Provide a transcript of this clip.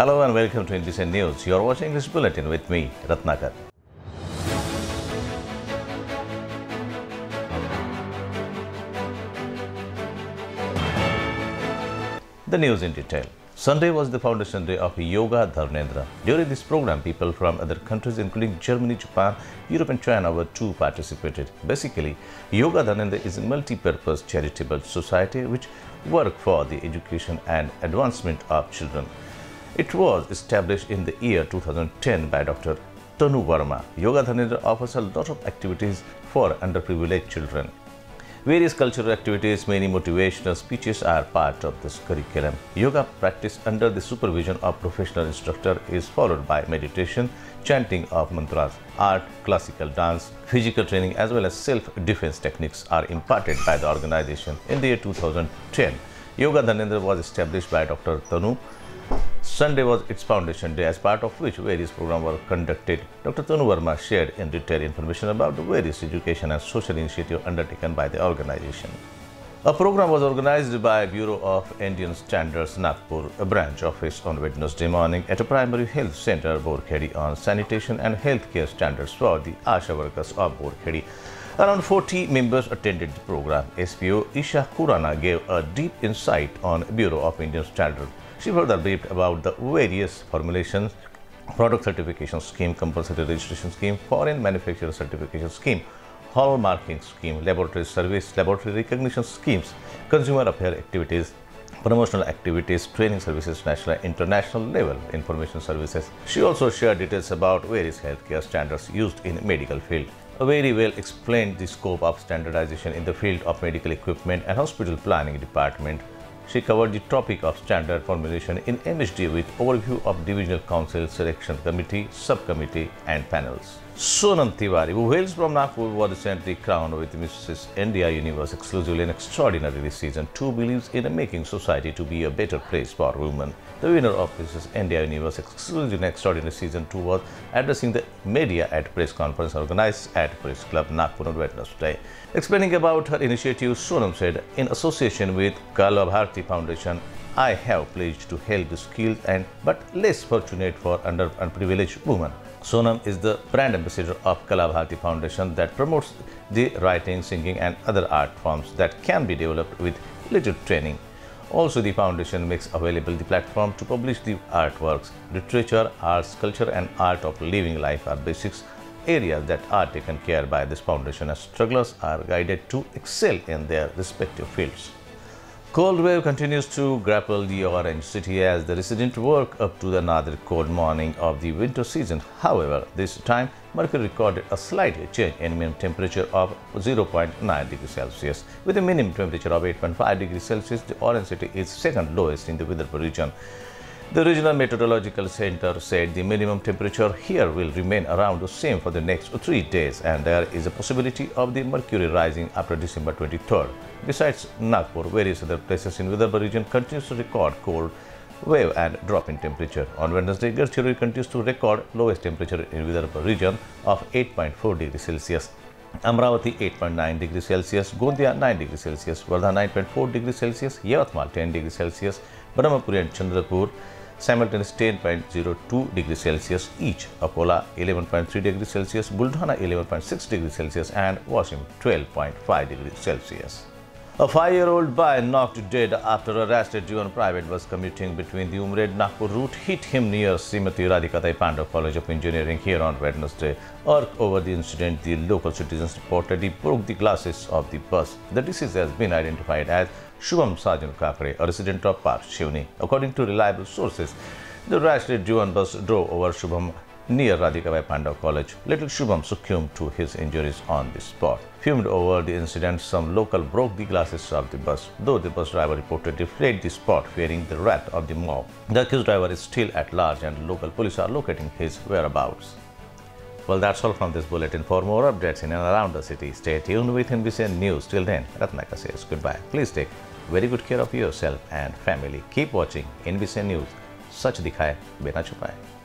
Hello and welcome to INBCN News. You are watching this Bulletin with me, Ratnakar. The news in detail. Sunday was the foundation day of Yoga Dharmendra. During this program, people from other countries including Germany, Japan, Europe and China were too participated. Basically, Yoga Dharmendra is a multi-purpose charitable society which work for the education and advancement of children. It was established in the year 2010 by Dr. Tanu Verma. Yoga Dharmendra offers a lot of activities for underprivileged children. Various cultural activities, many motivational speeches are part of this curriculum. Yoga practice under the supervision of professional instructor is followed by meditation, chanting of mantras, art, classical dance, physical training as well as self-defense techniques are imparted by the organization. In the year 2010, Yoga Dharmendra was established by Dr. Tanu Sunday was its foundation day, as part of which various programs were conducted. Dr. Tanu Verma shared in detail information about the various education and social initiatives undertaken by the organization. A program was organized by Bureau of Indian Standards Nagpur, a branch office on Wednesday morning at a primary health center, Borkhedi, on sanitation and healthcare standards for the ASHA workers of Borkhedi. Around 40 members attended the program. SPO Isha Kurana gave a deep insight on Bureau of Indian Standards she further briefed about the various formulations, product certification scheme, compulsory registration scheme, foreign manufacturer certification scheme, hallmarking scheme, laboratory service, laboratory recognition schemes, consumer affair activities, promotional activities, training services, national and international level information services. She also shared details about various healthcare standards used in medical field. Very well explained the scope of standardization in the field of medical equipment and hospital planning department she covered the topic of standard formulation in MHD with overview of divisional council, selection committee, subcommittee and panels. Sonam Tiwari, who hails from Nagpur, was recently crowned with Mrs. India Universe exclusively and extraordinary this season. Two believes in making society to be a better place for women. The winner of Mrs. India Universe exclusive and extraordinary season 2 was addressing the media at press conference organized at Press Club Nagpur on Wednesday. Explaining about her initiative, Sonam said, in association with Kala Bharti Foundation, I have pledged to help the skilled and but less fortunate for underprivileged women. Sonam is the brand ambassador of Kala Bharti Foundation that promotes the writing, singing and other art forms that can be developed with little training. Also, the foundation makes available the platform to publish the artworks. Literature, arts, culture and art of living life are basics areas that are taken care by this foundation as strugglers are guided to excel in their respective fields. Cold wave continues to grapple the orange city as the residents work up to another cold morning of the winter season. However, this time Mercury recorded a slight change in minimum temperature of 0.9 degrees Celsius. With a minimum temperature of 8.5 degrees Celsius, the orange city is second lowest in the Vidarbha region. The Regional Meteorological Center said the minimum temperature here will remain around the same for the next three days and there is a possibility of the mercury rising after December 23rd. Besides Nagpur, various other places in Vidarbha region continues to record cold wave and drop in temperature. On Wednesday, Gadchiroli continues to record lowest temperature in Vidarbha region of 8.4 degrees Celsius. Amravati 8.9 degrees Celsius, Gondia 9 degrees Celsius, Wardha 9.4 degrees Celsius, Yavatmal 10 degrees Celsius, Brahmapuri and Chandrapur simultaneous 10.02 degrees Celsius each, Akola 11.3 degrees Celsius, Buldhana 11.6 degrees Celsius and Washim 12.5 degrees Celsius. A five-year-old boy knocked dead after a rash-driven private bus commuting between the Umred-Nagpur route hit him near Srimati Radhikatai Pandav College of Engineering here on Wednesday. Irked over the incident, the local citizens reported he broke the glasses of the bus. The deceased has been identified as Shubham Sajan Kakre, a resident of Park Shivni. According to reliable sources, the rashly driven bus drove over Shubham near Radhikatai Pandav College. Little Shubham succumbed to his injuries on the spot. Fumed over the incident, some local broke the glasses of the bus, though the bus driver reportedly fled the spot fearing the wrath of the mob. The accused driver is still at large and local police are locating his whereabouts. Well, that's all from this bulletin. For more updates in and around the city, stay tuned with INBCN News. Till then, Ratnakar says goodbye. Please take very good care of yourself and family. Keep watching INBCN News. सच दिखाए बिना छुपाए